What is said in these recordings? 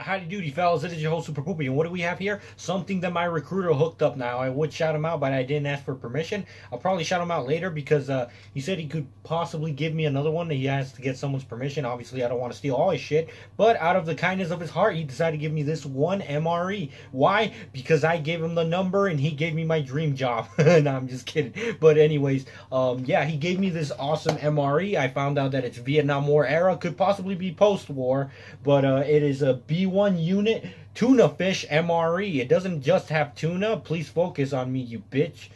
Howdy doody, fellas. It is your host, Super Poopie. And what do we have here? Something that my recruiter hooked up now. I would shout him out, but I didn't ask for permission. I'll probably shout him out later because uh, he said he could possibly give me another one. He has to get someone's permission. Obviously, I don't want to steal all his shit. But out of the kindness of his heart, he decided to give me this one MRE. Why? Because I gave him the number and he gave me my dream job. no, I'm just kidding. But anyways, um, yeah, he gave me this awesome MRE. I found out that it's Vietnam War era. Could possibly be post-war. But uh, it is a B one unit tuna fish MRE. It doesn't just have tuna. Please focus on me, you bitch.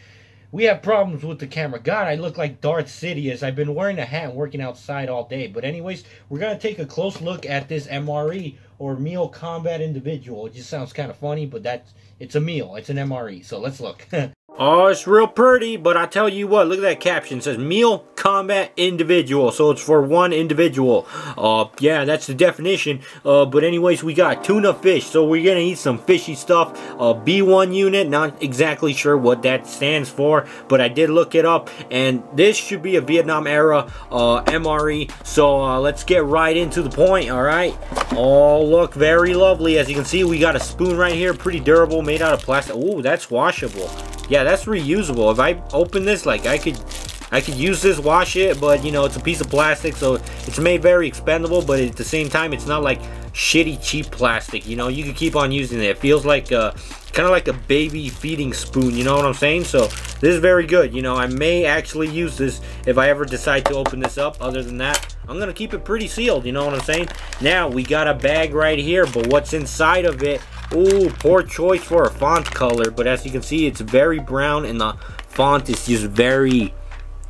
We have problems with the camera. God, I look like Darth Sidious. I've been wearing a hat and working outside all day. But anyways, we're going to take a close look at this MRE or Meal Combat Individual. It just sounds kind of funny, but that's it's a meal. It's an MRE. So let's look. Oh, it's real pretty, but I tell you what, look at that caption. It says meal combat individual, so it's for one individual. Uh, yeah, that's the definition. Uh, but anyways, we got tuna fish, so we're gonna eat some fishy stuff. Uh, B1 unit, not exactly sure what that stands for, but I did look it up, and this should be a Vietnam era uh, MRE. So uh, let's get right into the point. All right. Oh, look, very lovely. As you can see, we got a spoon right here, pretty durable, made out of plastic. Oh, that's washable. Yeah, that's reusable. If I open this, like, I could I could use this, wash it, but, you know, it's a piece of plastic, so it's made very expendable, but at the same time, it's not, like, shitty, cheap plastic, you know? You can keep on using it. It feels like, uh, kind of like a baby feeding spoon, you know what I'm saying? So, this is very good. You know, I may actually use this if I ever decide to open this up. Other than that, I'm to keep it pretty sealed, you know what I'm saying? Now, we got a bag right here, but what's inside of it Ooh, poor choice for a font color, but as you can see, it's very brown and the font is just very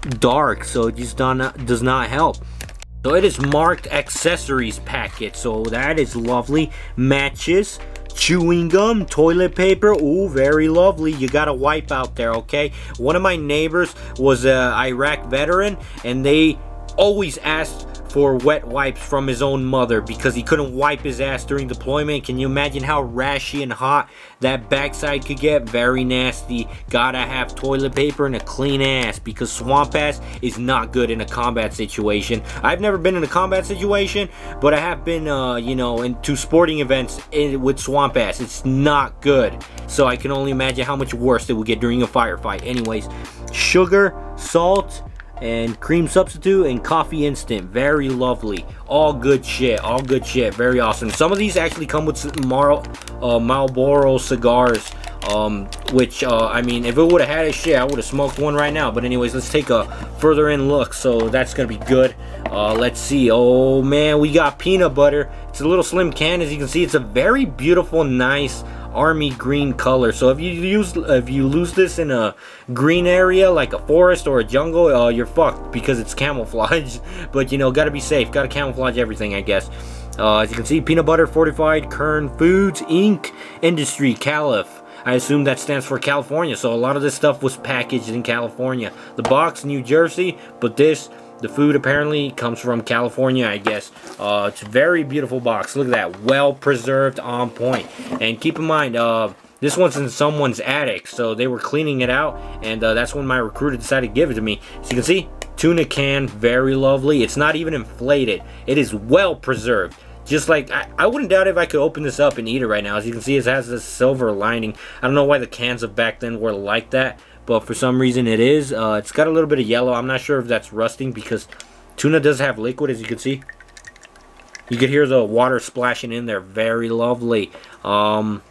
dark, so it just not, does not help. So it is marked accessories packet, so that is lovely. Matches, chewing gum, toilet paper. Ooh, very lovely. You got a wipe out there, okay? One of my neighbors was a Iraq veteran, and they always asked for wet wipes from his own mother because he couldn't wipe his ass during deployment. Can you imagine how rashy and hot that backside could get? Very nasty. Gotta have toilet paper and a clean ass because swamp ass is not good in a combat situation. I've never been in a combat situation, but I have been, uh, you know, into sporting events in, with swamp ass. It's not good. So I can only imagine how much worse it would get during a firefight. Anyways, sugar, salt, and cream substitute and coffee instant. Very lovely. All good shit. All good shit. Very awesome. Some of these actually come with Mar uh, Marlboro cigars um, which uh, I mean if it would have had a shit I would have smoked one right now. But anyways let's take a further in look. So that's gonna be good. Uh, let's see. Oh man we got peanut butter. It's a little slim can. As you can see it's a very beautiful nice army green color. So if you use if you lose this in a green area like a forest or a jungle, uh, you're fucked because it's camouflage. but you know, gotta be safe. Gotta camouflage everything, I guess. Uh, as you can see, peanut butter fortified Kern Foods Inc. Industry Calif. I assume that stands for California. So a lot of this stuff was packaged in California. The box, New Jersey, but this the food apparently comes from California, I guess. Uh, it's a very beautiful box. Look at that. Well preserved, on point. And keep in mind, uh, this one's in someone's attic, so they were cleaning it out, and uh, that's when my recruiter decided to give it to me. So you can see, tuna can, very lovely. It's not even inflated. It is well preserved. Just like, I, I wouldn't doubt if I could open this up and eat it right now. As you can see, it has this silver lining. I don't know why the cans of back then were like that, but for some reason it is. Uh, it's got a little bit of yellow. I'm not sure if that's rusting because tuna does have liquid, as you can see. You can hear the water splashing in there. Very lovely. Um,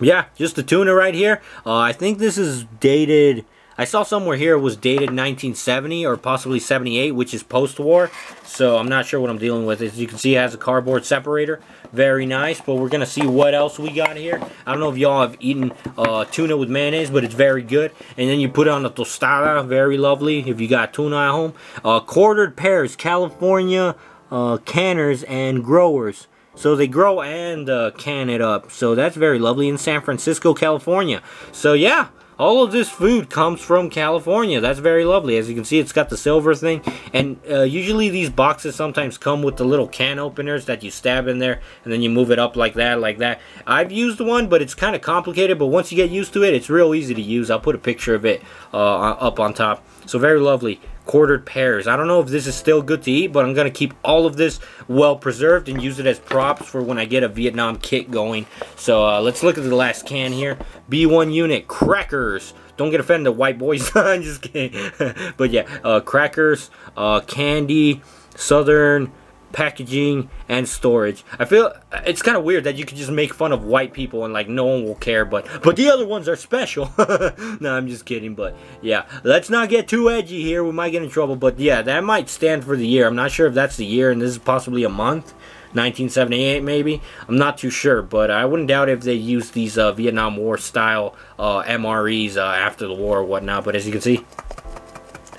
yeah, just the tuna right here. Uh, I think this is dated I saw somewhere here it was dated 1970 or possibly 78, which is post-war. So I'm not sure what I'm dealing with. As you can see, it has a cardboard separator. Very nice. But we're going to see what else we got here. I don't know if y'all have eaten uh, tuna with mayonnaise, but it's very good. And then you put it on a tostada. Very lovely if you got tuna at home. Uh, quartered pears, California uh, canners and growers. So they grow and uh, can it up. So that's very lovely in San Francisco, California. So yeah, all of this food comes from California. That's very lovely. As you can see, it's got the silver thing. And uh, usually these boxes sometimes come with the little can openers that you stab in there. And then you move it up like that, like that. I've used one, but it's kind of complicated. But once you get used to it, it's real easy to use. I'll put a picture of it uh, up on top. So very lovely. Quartered pears. I don't know if this is still good to eat, but I'm going to keep all of this well preserved and use it as props for when I get a Vietnam kit going. So uh, let's look at the last can here. B1 unit, crackers. Don't get offended, white boys. I'm just kidding. but yeah, uh, crackers, uh, candy, southern, packaging and storage. I feel it's kind of weird that you can just make fun of white people and like no one will care but but the other ones are special. No i'm just kidding but yeah. Let's not get too edgy here. We might get in trouble but yeah that might stand for the year. I'm not sure if that's the year and this is possibly a month 1978 maybe? I'm not too sure but i wouldn't doubt if they used these uh, vietnam war style uh, mres uh, after the war or whatnot but as you can see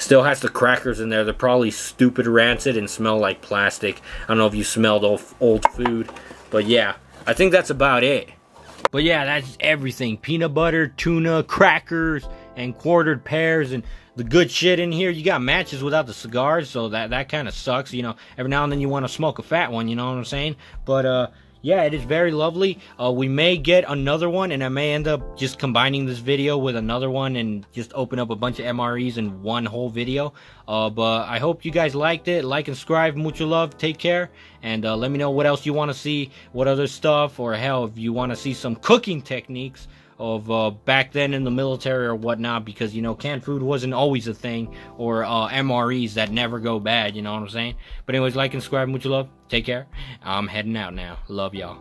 Still has the crackers in there. They're probably stupid rancid and smell like plastic. I don't know if you smelled old, old food. But yeah, I think that's about it. But yeah, that's everything. Peanut butter, tuna, crackers, and quartered pears, and the good shit in here. You got matches without the cigars, so that, that kind of sucks. You know, every now and then you want to smoke a fat one, you know what I'm saying? But, uh, yeah, it is very lovely. Uh, we may get another one, and I may end up just combining this video with another one and just open up a bunch of MREs in one whole video. Uh, but I hope you guys liked it. Like and subscribe. Mucho love. Take care. And uh, let me know what else you want to see, what other stuff, or hell, if you want to see some cooking techniques of uh, back then in the military or whatnot because you know canned food wasn't always a thing or uh, MREs that never go bad you know what I'm saying? But anyways like and subscribe much love. Take care. I'm heading out now. Love y'all